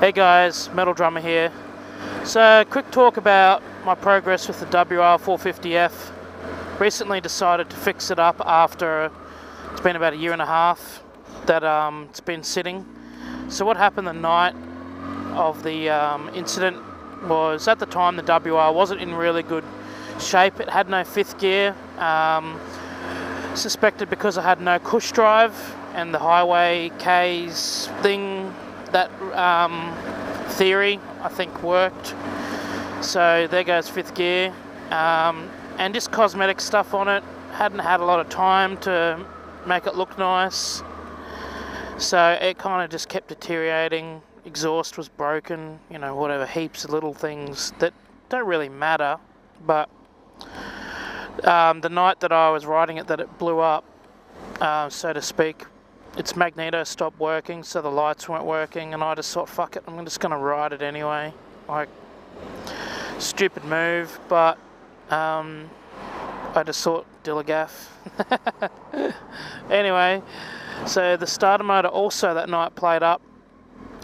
Hey guys, Metal Drummer here. So, quick talk about my progress with the WR450F. Recently decided to fix it up after it's been about a year and a half that um, it's been sitting. So, what happened the night of the um, incident was at the time the WR wasn't in really good shape. It had no fifth gear. Um, suspected because I had no cush drive and the highway K's thing that um, theory I think worked. So there goes fifth gear, um, and just cosmetic stuff on it. Hadn't had a lot of time to make it look nice, so it kind of just kept deteriorating. Exhaust was broken, you know, whatever, heaps of little things that don't really matter, but um, the night that I was riding it, that it blew up, uh, so to speak, its magneto stopped working, so the lights weren't working, and I just thought, fuck it, I'm just going to ride it anyway. Like, stupid move, but um, I just thought, Dillagaff. anyway, so the starter motor also that night played up,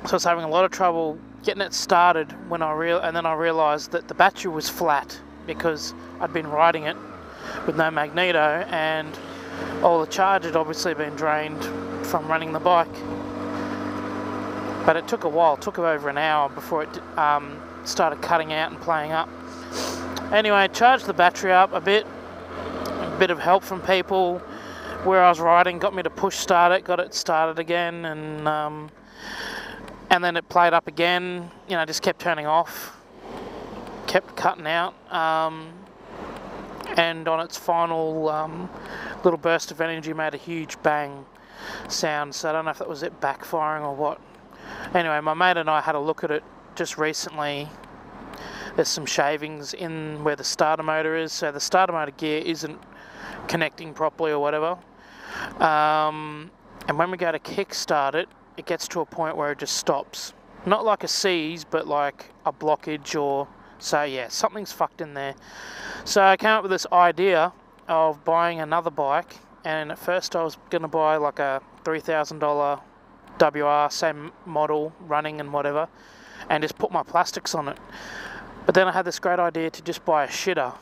so I was having a lot of trouble getting it started when I real, and then I realised that the battery was flat because I'd been riding it with no magneto and all the charge had obviously been drained from running the bike. But it took a while, took over an hour before it um, started cutting out and playing up. Anyway, charged the battery up a bit, a bit of help from people where I was riding got me to push start it, got it started again, and um, and then it played up again. You know, just kept turning off, kept cutting out. Um, and on its final um, little burst of energy made a huge bang sound so I don't know if that was it backfiring or what. Anyway my mate and I had a look at it just recently. There's some shavings in where the starter motor is. So the starter motor gear isn't connecting properly or whatever. Um, and when we go to kickstart it it gets to a point where it just stops. Not like a seize but like a blockage or so yeah, something's fucked in there. So I came up with this idea of buying another bike, and at first I was gonna buy like a three thousand dollar WR, same model, running and whatever, and just put my plastics on it. But then I had this great idea to just buy a shitter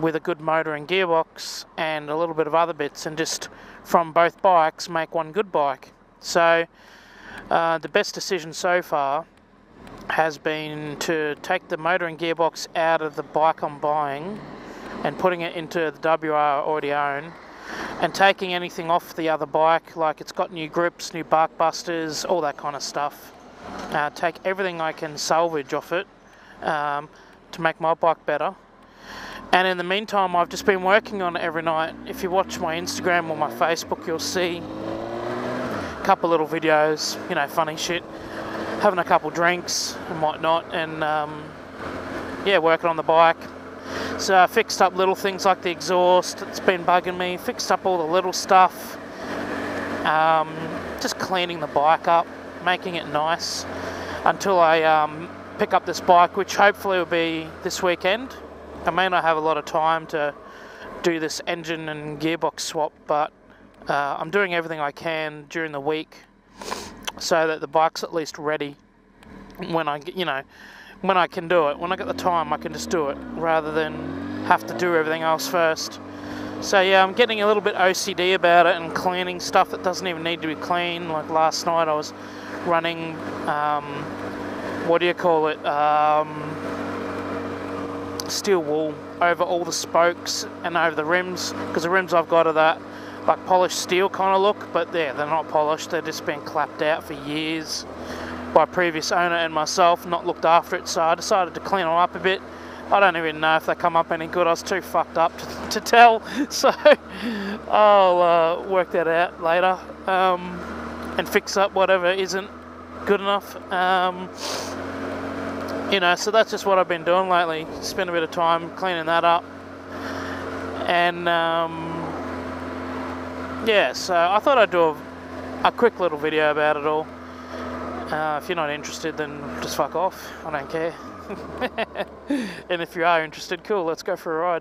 with a good motor and gearbox and a little bit of other bits, and just from both bikes make one good bike. So uh, the best decision so far has been to take the motor and gearbox out of the bike I'm buying and putting it into the WR I already own and taking anything off the other bike like it's got new grips, new bark busters, all that kind of stuff. Uh, take everything I can salvage off it um, to make my bike better. And in the meantime, I've just been working on it every night. If you watch my Instagram or my Facebook, you'll see a couple little videos, you know, funny shit having a couple drinks and whatnot, and um, yeah, working on the bike. So I fixed up little things like the exhaust, it's been bugging me, fixed up all the little stuff, um, just cleaning the bike up, making it nice until I um, pick up this bike, which hopefully will be this weekend. I may not have a lot of time to do this engine and gearbox swap, but uh, I'm doing everything I can during the week so that the bike's at least ready when I, you know, when I can do it. When I get the time, I can just do it rather than have to do everything else first. So yeah, I'm getting a little bit OCD about it and cleaning stuff that doesn't even need to be clean. Like last night, I was running, um, what do you call it, um, steel wool over all the spokes and over the rims because the rims I've got are that like polished steel kind of look, but yeah, they're not polished. They're just been clapped out for years by previous owner and myself, not looked after it. So I decided to clean them up a bit. I don't even know if they come up any good. I was too fucked up to, to tell. So I'll uh, work that out later um, and fix up whatever isn't good enough. Um, you know, so that's just what I've been doing lately. Spend a bit of time cleaning that up. And um, yeah, so I thought I'd do a, a quick little video about it all. Uh, if you're not interested, then just fuck off. I don't care. and if you are interested, cool, let's go for a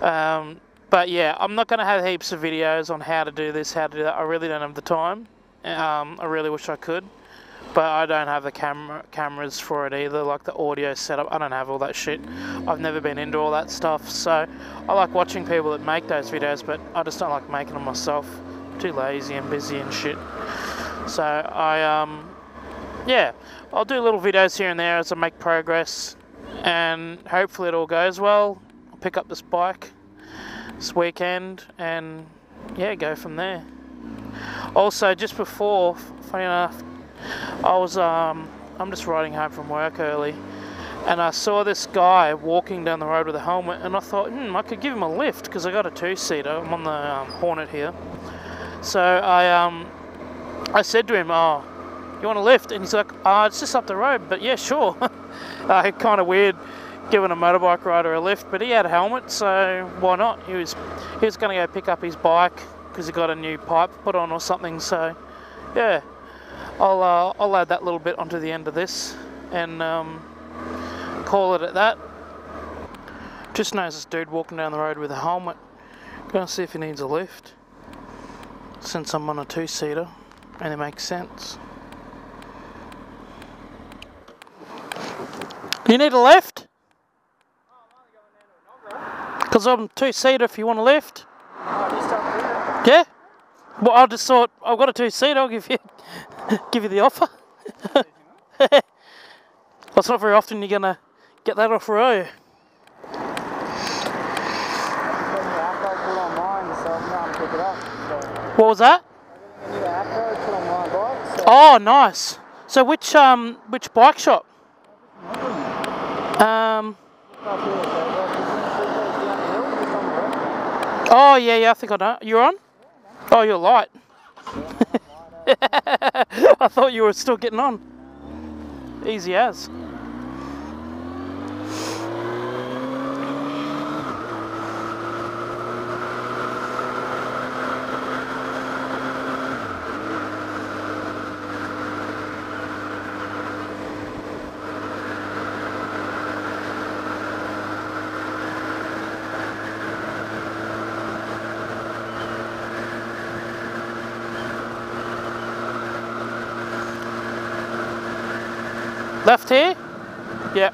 ride. Um, but yeah, I'm not going to have heaps of videos on how to do this, how to do that. I really don't have the time. Um, I really wish I could. but I don't have the camera cameras for it either, like the audio setup. I don't have all that shit. I've never been into all that stuff, so I like watching people that make those videos, but I just don't like making them myself. too lazy and busy and shit. So I um yeah, I'll do little videos here and there as I make progress, and hopefully it all goes well. I'll pick up this bike this weekend and yeah, go from there. Also, just before, funny enough, I was um, I'm just riding home from work early, and I saw this guy walking down the road with a helmet, and I thought, hmm, I could give him a lift because I got a two-seater. I'm on the um, Hornet here, so I um, I said to him, oh, you want a lift? And he's like, oh, it's just up the road, but yeah, sure. uh, kind of weird giving a motorbike rider a lift, but he had a helmet, so why not? He was he was going to go pick up his bike because he got a new pipe put on or something. So yeah, I'll uh, I'll add that little bit onto the end of this and um, call it at that. Just noticed this dude walking down the road with a helmet. Gonna see if he needs a lift. Since I'm on a two-seater, and it makes sense. You need a lift? Because I'm two-seater if you want a lift. Yeah? Well, I just thought, I've got a two-seater, I'll give you, give you the offer. well, it's not very often you're going to get that offer, are you? What was that? Oh, nice. So which um which bike shop? Oh yeah, yeah. I think I know. You're on. Oh, you're light. I thought you were still getting on. Easy as. Left here? Yeah.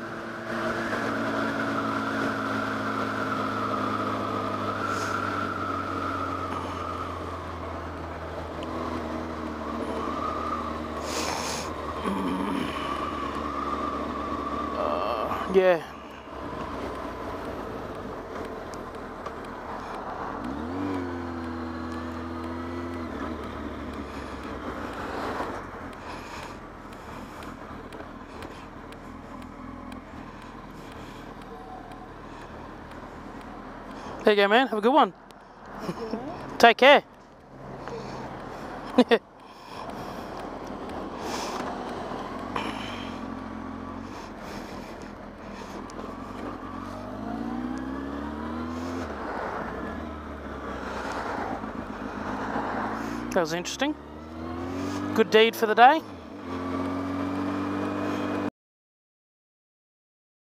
Uh, yeah. There you go, man. Have a good one. Take care. that was interesting. Good deed for the day.